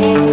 Bye.